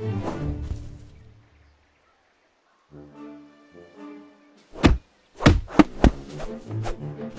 Thank you.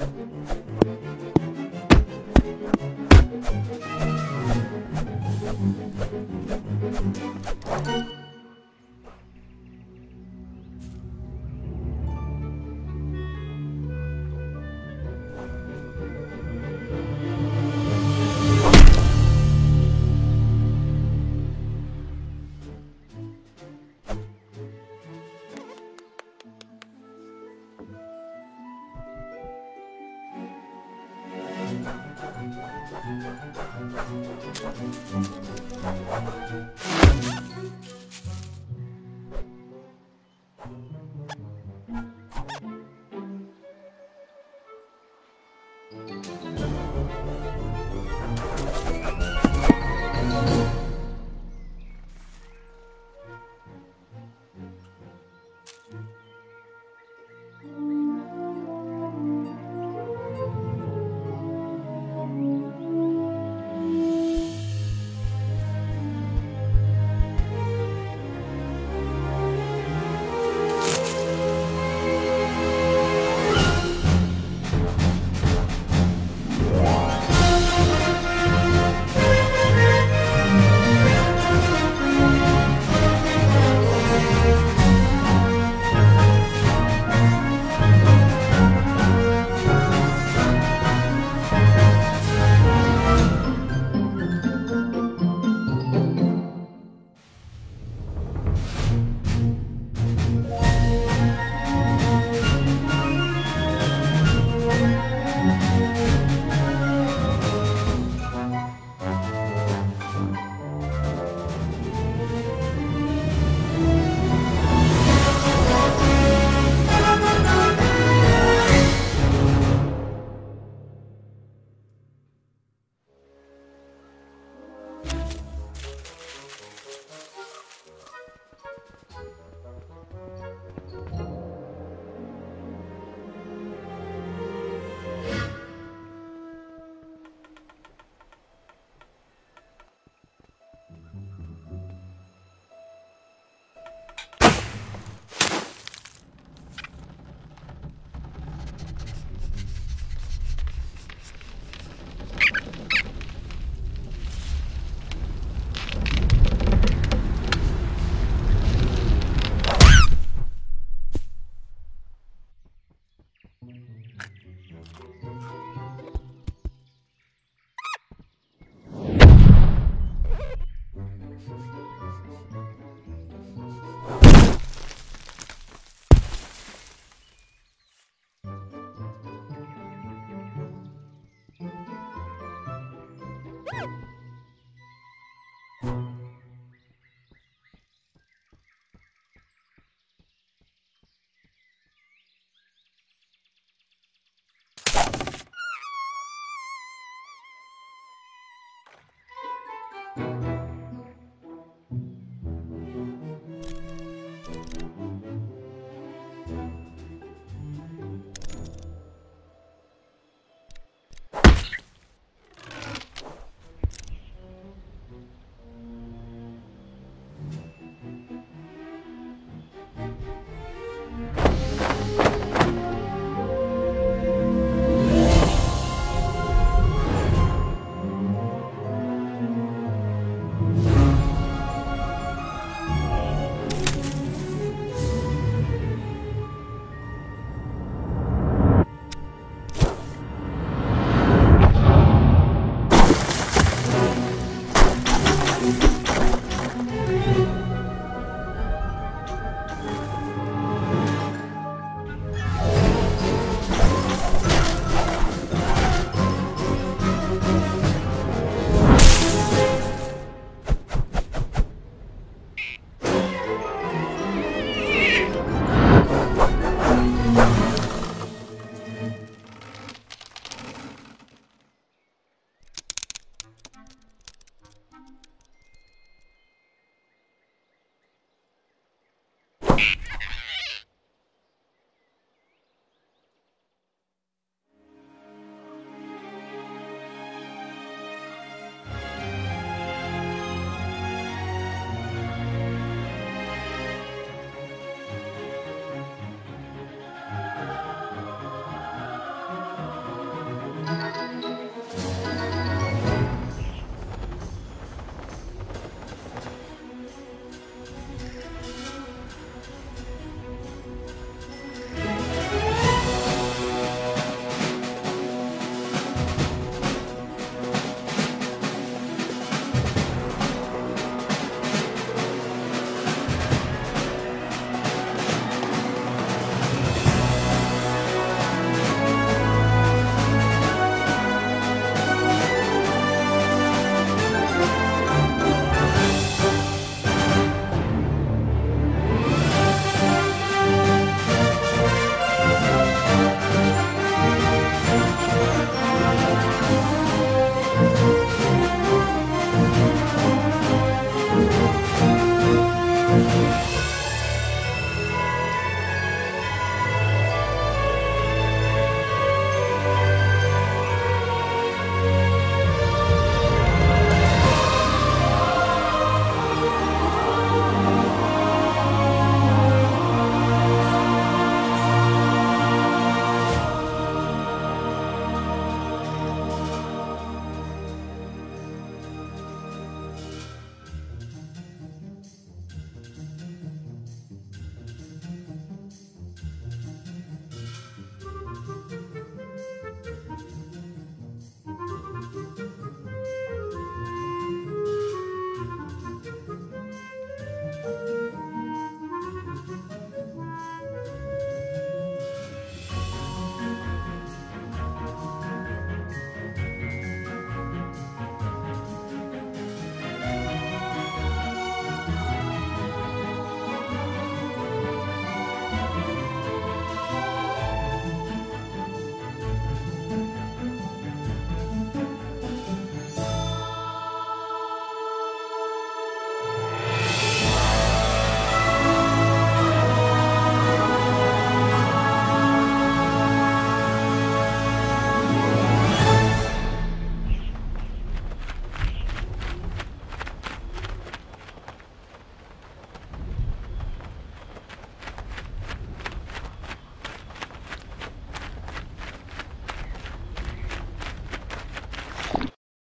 Bye.